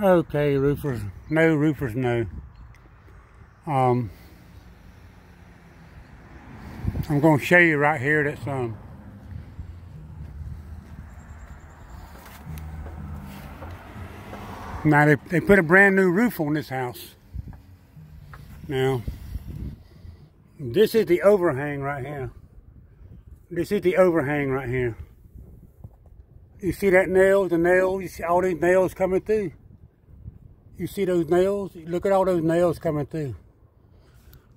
Okay, roofers. No, roofers, no. Um, I'm going to show you right here that's um, now they, they put a brand new roof on this house. Now, this is the overhang right here. This is the overhang right here. You see that nail, the nails, you see all these nails coming through? You see those nails? Look at all those nails coming through.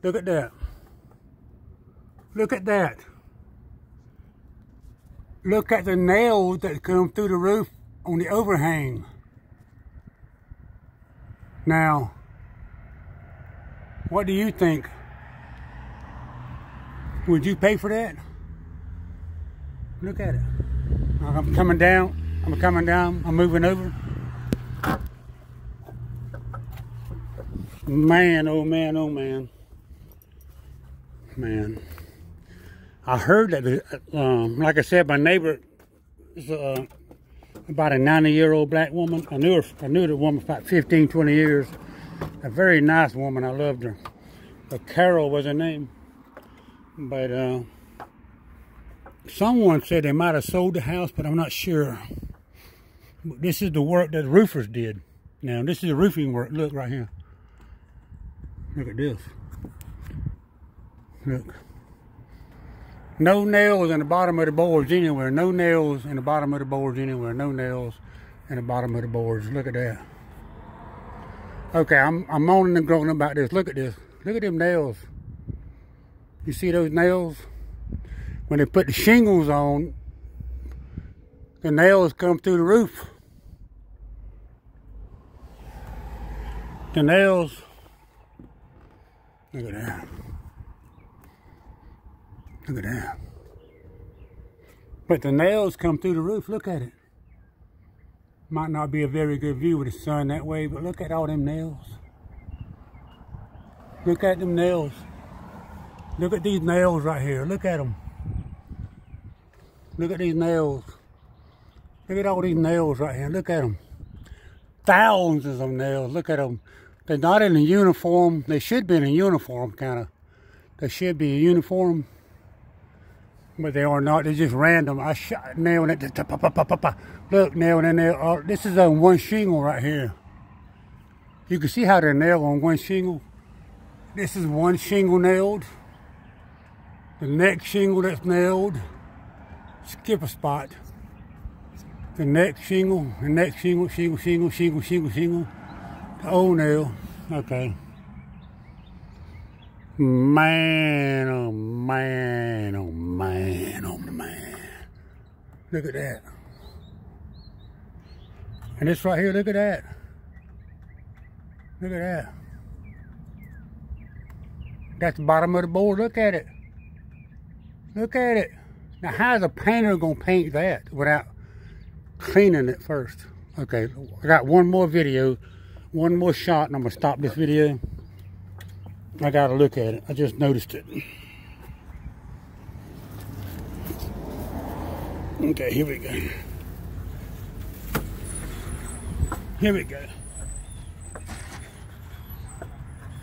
Look at that. Look at that. Look at the nails that come through the roof on the overhang. Now, what do you think? Would you pay for that? Look at it. I'm coming down. I'm coming down. I'm moving over. Man, oh man, oh man. Man. I heard that, um, like I said, my neighbor is uh, about a 90 year old black woman. I knew her, I knew the woman for about 15, 20 years. A very nice woman. I loved her. But Carol was her name. But, uh, someone said they might have sold the house, but I'm not sure. This is the work that the roofers did. Now, this is the roofing work. Look right here. Look at this. Look. No nails in the bottom of the boards anywhere. No nails in the bottom of the boards anywhere. No nails in the bottom of the boards. Look at that. Okay, I'm, I'm moaning and groaning about this. Look at this. Look at them nails. You see those nails? when they put the shingles on, the nails come through the roof. The nails, look at that. Look at that. But the nails come through the roof, look at it. Might not be a very good view with the sun that way, but look at all them nails. Look at them nails. Look at these nails right here, look at them. Look at these nails. Look at all these nails right here. Look at them. Thousands of nails. Look at them. They're not in a uniform. They should be in a uniform, kind of. They should be a uniform. But they are not. They're just random. I shot nail it. Look, nail in there. Oh, this is on one shingle right here. You can see how they're nailed on one shingle. This is one shingle nailed. The next shingle that's nailed skip a spot. The next shingle, the next shingle, shingle, shingle, shingle, shingle, shingle. Oh, Old nail. Okay. Man, oh man, oh man, oh man. Look at that. And this right here, look at that. Look at that. That's the bottom of the board. Look at it. Look at it. Now, how's a painter going to paint that without cleaning it first? Okay, I got one more video, one more shot, and I'm to stop this video. I got to look at it. I just noticed it. Okay, here we go. Here we go.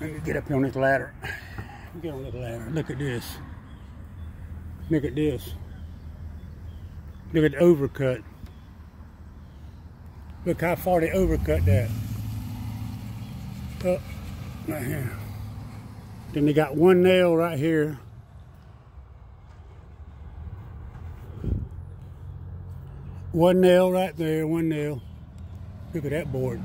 Let me get up here on this ladder. Get on this ladder. Look at this. Look at this. Look at the overcut. Look how far they overcut that. Up, right here. Then they got one nail right here. One nail right there, one nail. Look at that board.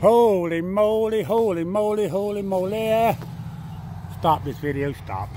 Holy moly, holy moly, holy moly. Stop this video, stop.